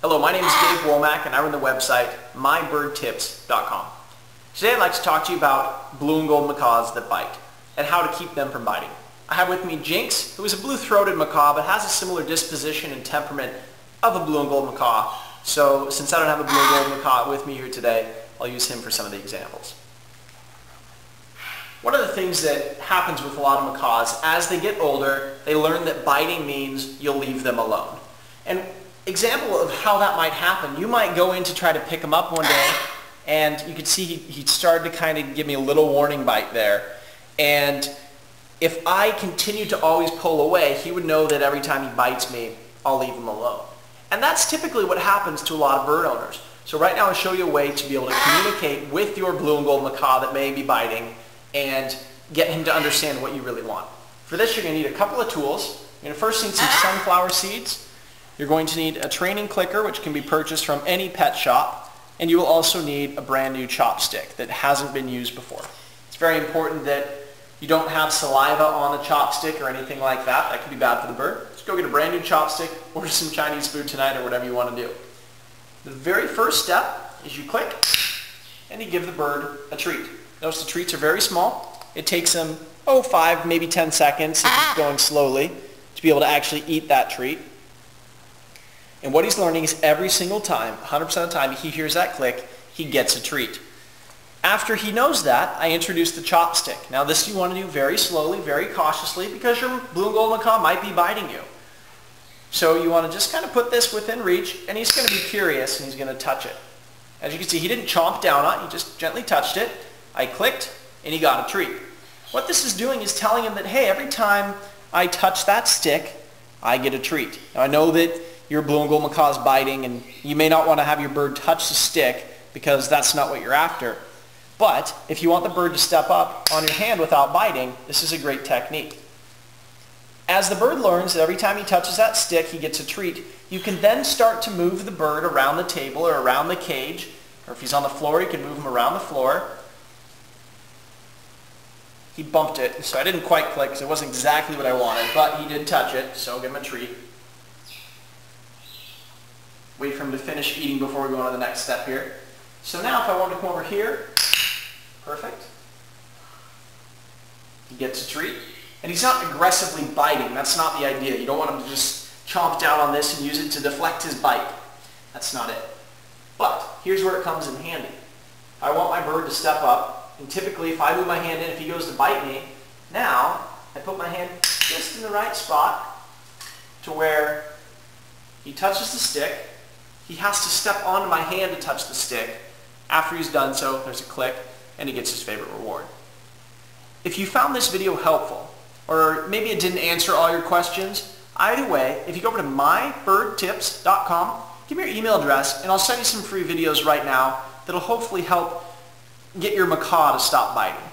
Hello, my name is Dave Womach and I run the website mybirdtips.com. Today I'd like to talk to you about blue and gold macaws that bite and how to keep them from biting. I have with me Jinx, who is a blue-throated macaw but has a similar disposition and temperament of a blue and gold macaw. So since I don't have a blue and gold macaw with me here today, I'll use him for some of the examples. One of the things that happens with a lot of macaws, as they get older, they learn that biting means you'll leave them alone. Example of how that might happen, you might go in to try to pick him up one day, and you could see he, he started to kind of give me a little warning bite there. And if I continue to always pull away, he would know that every time he bites me, I'll leave him alone. And that's typically what happens to a lot of bird owners. So right now I'll show you a way to be able to communicate with your blue and gold macaw that may be biting and get him to understand what you really want. For this, you're going to need a couple of tools. You're going to first need some sunflower seeds. You're going to need a training clicker, which can be purchased from any pet shop. And you will also need a brand new chopstick that hasn't been used before. It's very important that you don't have saliva on the chopstick or anything like that. That could be bad for the bird. Just go get a brand new chopstick, order some Chinese food tonight or whatever you want to do. The very first step is you click and you give the bird a treat. Notice the treats are very small. It takes them, oh, five, maybe 10 seconds if he's going slowly to be able to actually eat that treat. And what he's learning is every single time, 100% of the time he hears that click, he gets a treat. After he knows that, I introduce the chopstick. Now this you want to do very slowly, very cautiously, because your blue and gold macaw might be biting you. So you want to just kind of put this within reach, and he's going to be curious, and he's going to touch it. As you can see, he didn't chomp down on it, he just gently touched it. I clicked, and he got a treat. What this is doing is telling him that, hey, every time I touch that stick, I get a treat. Now I know that your blue and gold macaw is biting, and you may not want to have your bird touch the stick because that's not what you're after. But if you want the bird to step up on your hand without biting, this is a great technique. As the bird learns that every time he touches that stick, he gets a treat, you can then start to move the bird around the table or around the cage, or if he's on the floor, you can move him around the floor. He bumped it, so I didn't quite click because it wasn't exactly what I wanted, but he did touch it, so give him a treat. Wait for him to finish eating before we go on to the next step here. So now if I want to come over here, perfect. He gets a treat. And he's not aggressively biting. That's not the idea. You don't want him to just chomp down on this and use it to deflect his bite. That's not it. But here's where it comes in handy. I want my bird to step up, and typically if I move my hand in, if he goes to bite me, now I put my hand just in the right spot to where he touches the stick. He has to step onto my hand to touch the stick. After he's done so, there's a click, and he gets his favorite reward. If you found this video helpful, or maybe it didn't answer all your questions, either way, if you go over to mybirdtips.com, give me your email address, and I'll send you some free videos right now that'll hopefully help get your macaw to stop biting.